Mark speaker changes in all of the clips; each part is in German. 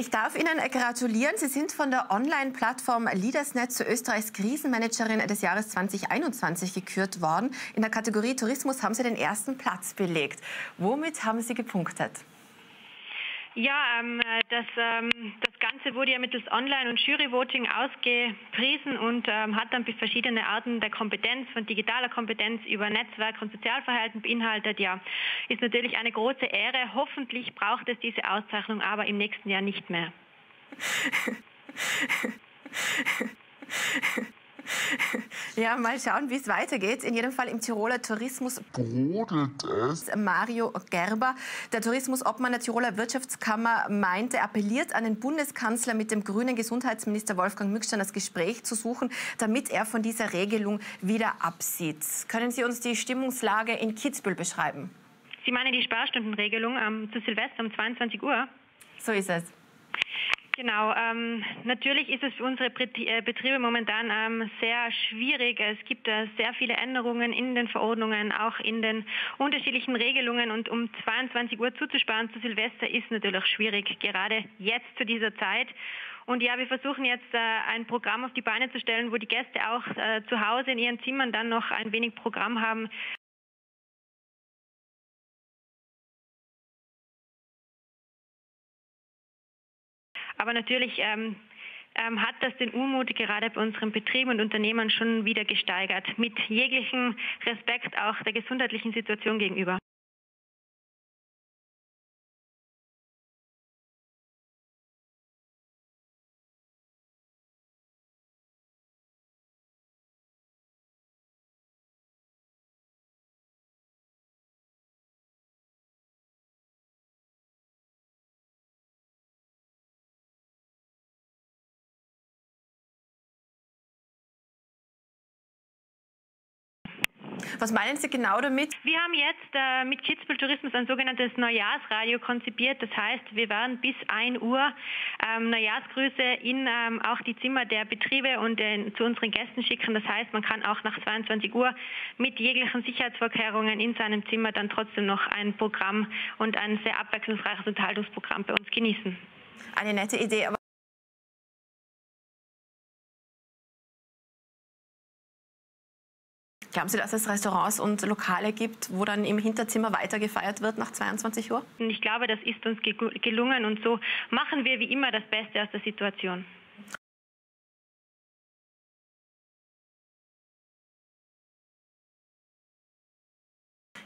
Speaker 1: Ich darf Ihnen gratulieren. Sie sind von der Online-Plattform Leadersnet zu Österreichs Krisenmanagerin des Jahres 2021 gekürt worden. In der Kategorie Tourismus haben Sie den ersten Platz belegt. Womit haben Sie gepunktet?
Speaker 2: Ja, ähm, das, ähm, Ganze wurde ja mittels Online- und Jury-Voting ausgepriesen und ähm, hat dann verschiedene Arten der Kompetenz, von digitaler Kompetenz über Netzwerk und Sozialverhalten beinhaltet. Ja, ist natürlich eine große Ehre. Hoffentlich braucht es diese Auszeichnung aber im nächsten Jahr nicht mehr.
Speaker 1: Ja, mal schauen, wie es weitergeht. In jedem Fall im Tiroler Tourismus brodelt es. Mario Gerber, der Tourismusobmann der Tiroler Wirtschaftskammer, meinte, appelliert an den Bundeskanzler mit dem grünen Gesundheitsminister Wolfgang Mückstein das Gespräch zu suchen, damit er von dieser Regelung wieder absieht. Können Sie uns die Stimmungslage in Kitzbühel beschreiben?
Speaker 2: Sie meinen die Sperrstundenregelung ähm, zu Silvester um 22 Uhr?
Speaker 1: So ist es.
Speaker 2: Genau, ähm, natürlich ist es für unsere äh, Betriebe momentan ähm, sehr schwierig. Es gibt äh, sehr viele Änderungen in den Verordnungen, auch in den unterschiedlichen Regelungen und um 22 Uhr zuzusparen zu Silvester ist natürlich schwierig, gerade jetzt zu dieser Zeit. Und ja, wir versuchen jetzt äh, ein Programm auf die Beine zu stellen, wo die Gäste auch äh, zu Hause in ihren Zimmern dann noch ein wenig Programm haben, Aber natürlich ähm, ähm, hat das den Unmut gerade bei unseren Betrieben und Unternehmern schon wieder gesteigert, mit jeglichem Respekt auch der gesundheitlichen Situation gegenüber.
Speaker 1: Was meinen Sie genau damit?
Speaker 2: Wir haben jetzt äh, mit Kitzbühel Tourismus ein sogenanntes Neujahrsradio konzipiert. Das heißt, wir werden bis 1 Uhr ähm, Neujahrsgrüße in ähm, auch die Zimmer der Betriebe und äh, zu unseren Gästen schicken. Das heißt, man kann auch nach 22 Uhr mit jeglichen Sicherheitsvorkehrungen in seinem Zimmer dann trotzdem noch ein Programm und ein sehr abwechslungsreiches Unterhaltungsprogramm bei uns genießen.
Speaker 1: Eine nette Idee. Glauben Sie, dass es Restaurants und Lokale gibt, wo dann im Hinterzimmer weiter gefeiert wird nach 22 Uhr?
Speaker 2: Ich glaube, das ist uns gelungen und so machen wir wie immer das Beste aus der Situation.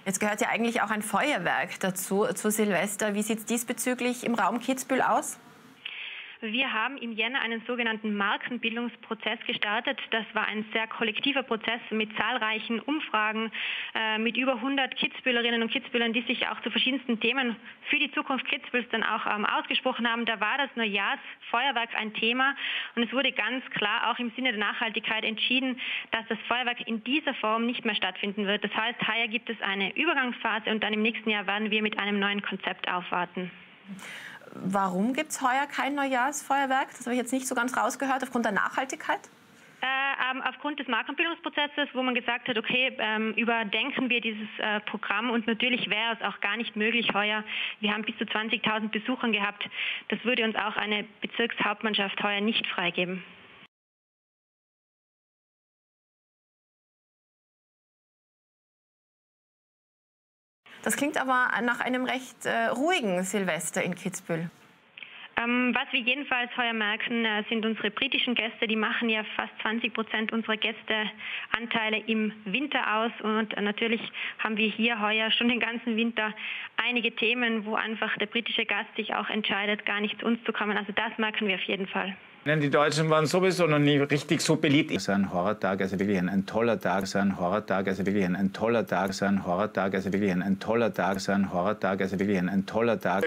Speaker 1: Jetzt gehört ja eigentlich auch ein Feuerwerk dazu, zu Silvester. Wie sieht es diesbezüglich im Raum Kitzbühel aus?
Speaker 2: Wir haben im Jänner einen sogenannten Markenbildungsprozess gestartet. Das war ein sehr kollektiver Prozess mit zahlreichen Umfragen, äh, mit über 100 Kitzbühlerinnen und Kitzbühlern, die sich auch zu verschiedensten Themen für die Zukunft Kitzbühels dann auch ähm, ausgesprochen haben. Da war das Neujahrsfeuerwerk ein Thema und es wurde ganz klar auch im Sinne der Nachhaltigkeit entschieden, dass das Feuerwerk in dieser Form nicht mehr stattfinden wird. Das heißt, heuer gibt es eine Übergangsphase und dann im nächsten Jahr werden wir mit einem neuen Konzept aufwarten.
Speaker 1: Warum gibt es heuer kein Neujahrsfeuerwerk? Das habe ich jetzt nicht so ganz rausgehört, aufgrund der Nachhaltigkeit?
Speaker 2: Äh, ähm, aufgrund des Markenbildungsprozesses, wo man gesagt hat, okay, ähm, überdenken wir dieses äh, Programm und natürlich wäre es auch gar nicht möglich heuer. Wir haben bis zu 20.000 Besuchern gehabt. Das würde uns auch eine Bezirkshauptmannschaft heuer nicht freigeben.
Speaker 1: Das klingt aber nach einem recht äh, ruhigen Silvester in Kitzbühel.
Speaker 2: Ähm, was wir jedenfalls heuer merken, äh, sind unsere britischen Gäste. Die machen ja fast 20 Prozent unserer Gästeanteile im Winter aus. Und natürlich haben wir hier heuer schon den ganzen Winter einige Themen, wo einfach der britische Gast sich auch entscheidet, gar nicht zu uns zu kommen. Also das merken wir auf jeden Fall.
Speaker 3: Die Deutschen waren sowieso noch nie richtig so beliebt. Es ist ein Horrortag, also wirklich ein, ein toller Tag, so ein Horrortag, also wirklich ein, ein toller Tag, so ein Horrortag, also wirklich ein, ein toller Tag, so ein Horrortag, also wirklich ein, ein toller Tag.